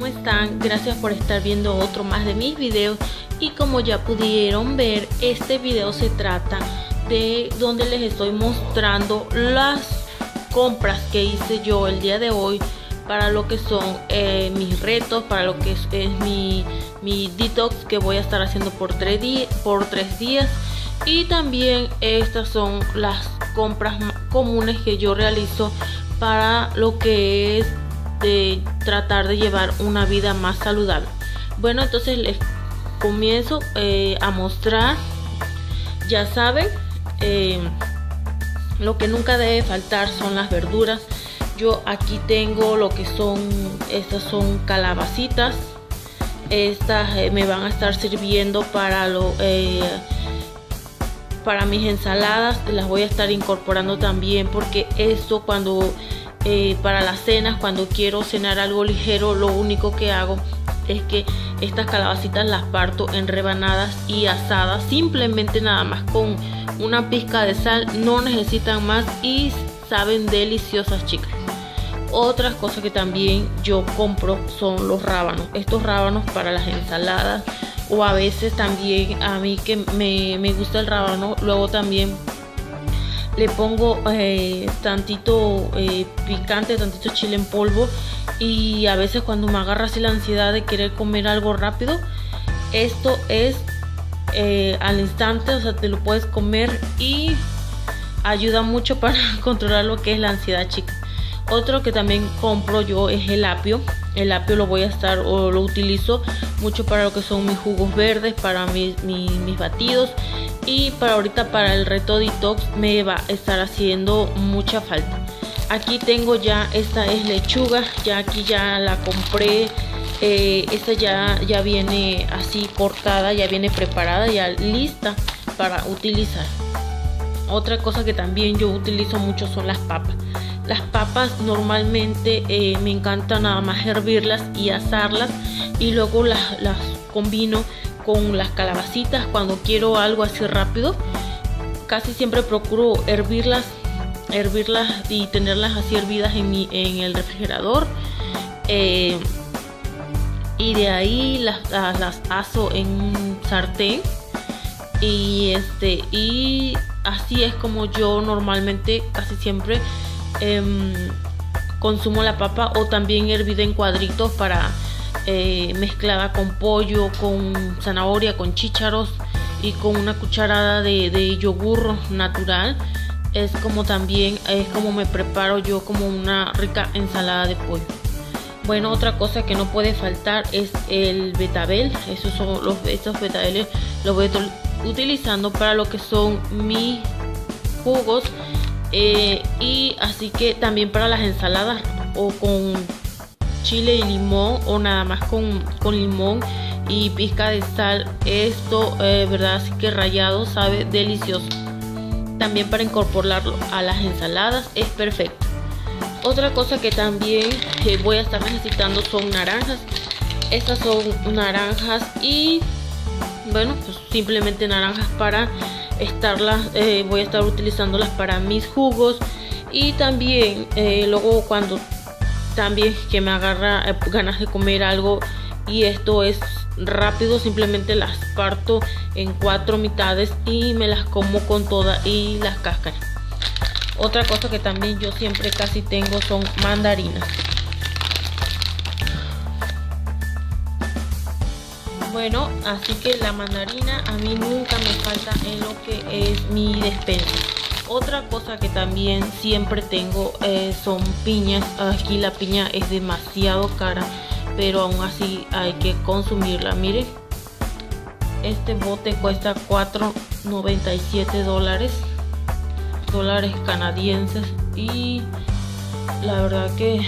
¿cómo están? Gracias por estar viendo otro más de mis videos y como ya pudieron ver, este video se trata de donde les estoy mostrando las compras que hice yo el día de hoy para lo que son eh, mis retos, para lo que es, mi, mi, detox que voy a estar haciendo por tres, por tres días y también estas son las compras comunes que yo realizo para lo que es de tratar de llevar una vida más saludable. Bueno, entonces les comienzo eh, a mostrar, ya saben, eh, lo que nunca debe faltar son las verduras. Yo aquí tengo lo que son, estas son calabacitas. Estas eh, me van a estar sirviendo para lo para mis ensaladas las voy a estar incorporando también porque esto cuando eh, para las cenas cuando quiero cenar algo ligero lo único que hago es que estas calabacitas las parto en rebanadas y asadas simplemente nada más con una pizca de sal no necesitan más y saben deliciosas chicas. Otras cosas que también yo compro son los rábanos. Estos rábanos para las ensaladas o a veces también a mí que me, me gusta el rábano luego también le pongo eh, tantito eh, picante, tantito chile en polvo y a veces cuando me agarra así la ansiedad de querer comer algo rápido, esto es eh, al instante, o sea, te lo puedes comer y ayuda mucho para controlar lo que es la ansiedad, chica. Otro que también compro yo es el apio. El apio lo voy a estar o lo utilizo mucho para lo que son mis jugos verdes, para mis, mis batidos y para ahorita para el reto detox me va a estar haciendo mucha falta. Aquí tengo ya esta es lechuga ya aquí ya la compré eh, esta ya ya viene así cortada ya viene preparada ya lista para utilizar. Otra cosa que también yo utilizo mucho son las papas. Las papas normalmente eh, me encanta nada más hervirlas y asarlas y luego las, las combino con las calabacitas cuando quiero algo así rápido. Casi siempre procuro hervirlas, hervirlas y tenerlas así hervidas en, mi, en el refrigerador. Eh, y de ahí las, las, aso en un sartén. Y este y así es como yo normalmente casi siempre em, consumo la papa o también hervida en cuadritos para eh, mezclada con pollo, con zanahoria, con chícharos y con una cucharada de, yogur natural. Es como también, es como me preparo yo como una rica ensalada de pollo. Bueno, otra cosa que no puede faltar es el betabel. Esos son los estos betabeles los voy utilizando para lo que son mis jugos eh, y así que también para las ensaladas o con chile y limón o nada más con, limón y pizca de sal. Esto, eh, verdad, así que rayado sabe delicioso. También para incorporarlo a las ensaladas es perfecto. Otra cosa que también eh, voy a estar necesitando son naranjas. Estas son naranjas y bueno, pues simplemente naranjas para estarlas, eh, voy a estar utilizándolas para mis jugos y también luego cuando también que me agarra eh, ganas de comer algo y esto es rápido simplemente las parto en cuatro mitades y me las como con todas y las cáscaras. Otra cosa que también yo siempre casi tengo son mandarinas. Bueno así que la mandarina a mí nunca me falta en lo que es mi despensa otra cosa que también siempre tengo eh, son piñas. Aquí la piña es demasiado cara, pero aún así hay que consumirla. Miren, este bote cuesta 4.97 dólares, dólares canadienses. Y la verdad que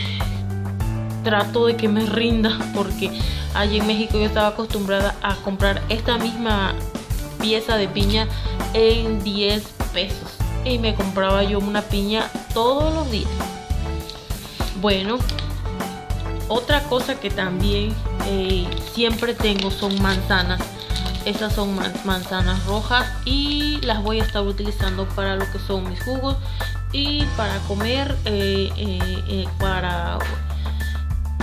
trato de que me rinda porque allí en México yo estaba acostumbrada a comprar esta misma pieza de piña en 10 pesos y me compraba yo una piña todos los días. Bueno, otra cosa que también eh, siempre tengo son manzanas. Estas son manzanas rojas y las voy a estar utilizando para lo que son mis jugos y para comer, eh, eh, para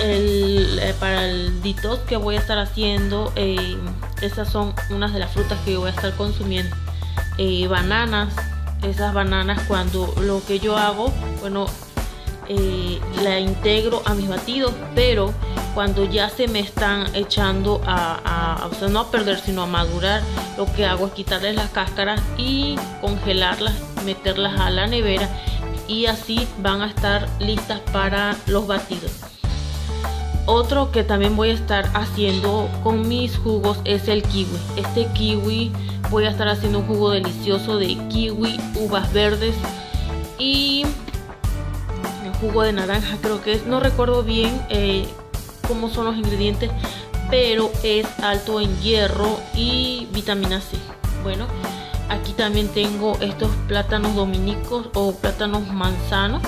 el, eh, para el detox que voy a estar haciendo, eh, esas son unas de las frutas que voy a estar consumiendo. Eh, bananas, esas bananas cuando lo que yo hago, bueno, la integro a mis batidos, pero cuando ya se me están echando a, o sea, no a perder, sino a madurar, lo que hago es quitarles las cáscaras y congelarlas, meterlas a la nevera y así van a estar listas para los batidos. Otro que también voy a estar haciendo con mis jugos es el kiwi. Este kiwi voy a estar haciendo un jugo delicioso de kiwi, uvas verdes y un jugo de naranja creo que es. No recuerdo bien eh, cómo son los ingredientes, pero es alto en hierro y vitamina C. Bueno, aquí también tengo estos plátanos dominicos o plátanos manzanos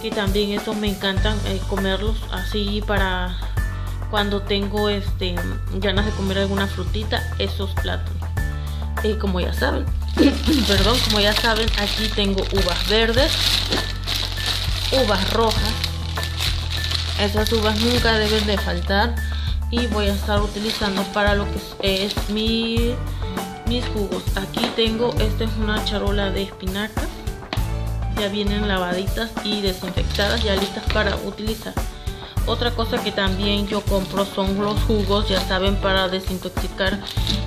que también estos me encantan eh, comerlos así para cuando tengo este ganas de comer alguna frutita esos plátanos eh, como ya saben perdón como ya saben aquí tengo uvas verdes uvas rojas. Esas uvas nunca deben de faltar y voy a estar utilizando para lo que es, mi, mis jugos. Aquí tengo esta es una charola de espinacas. Ya vienen lavaditas y desinfectadas ya listas para utilizar otra cosa que también yo compro son los jugos ya saben para desintoxicar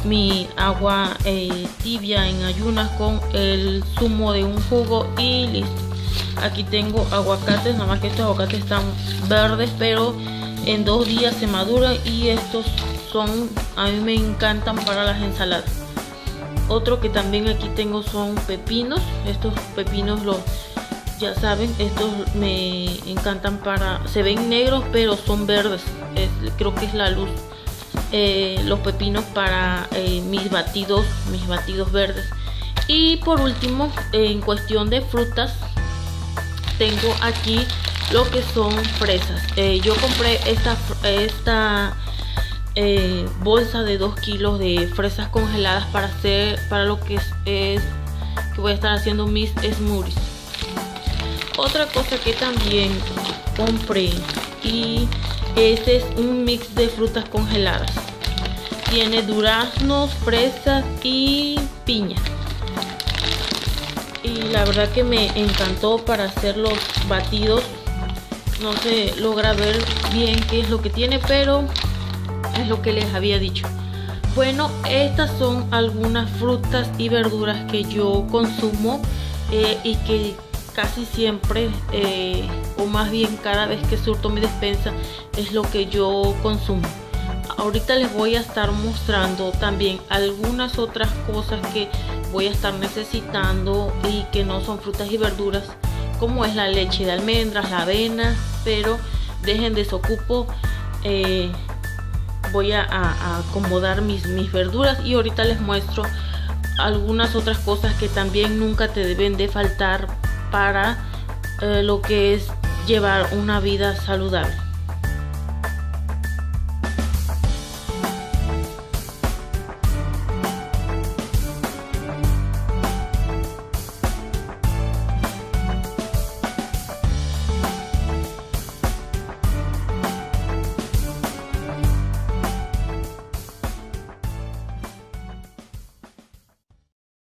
mi agua eh, tibia en ayunas con el zumo de un jugo y listo. Aquí tengo aguacates nada más que estos aguacates están verdes pero en dos días se maduran y estos son a mí me encantan para las ensaladas. Otro que también aquí tengo son pepinos estos pepinos los ya saben estos me encantan para se ven negros pero son verdes. Creo que es la luz eh, los pepinos para eh, mis batidos mis batidos verdes. Y por último en cuestión de frutas tengo aquí lo que son fresas. Eh, yo compré esta bolsa de 2 kilos de fresas congeladas para hacer para lo que es, que voy a estar haciendo mis smoothies otra cosa que también compré y este es un mix de frutas congeladas. Tiene duraznos fresas y piña. Y la verdad que me encantó para hacer los batidos. No se logra ver bien qué es lo que tiene pero es lo que les había dicho. Bueno estas son algunas frutas y verduras que yo consumo eh, y que casi siempre eh, o más bien cada vez que surto mi despensa es lo que yo consumo. Ahorita les voy a estar mostrando también algunas otras cosas que voy a estar necesitando y que no son frutas y verduras como es la leche de almendras, la avena pero dejen desocupo eh, voy a, acomodar mis, mis verduras y ahorita les muestro algunas otras cosas que también nunca te deben de faltar para eh, lo que es llevar una vida saludable.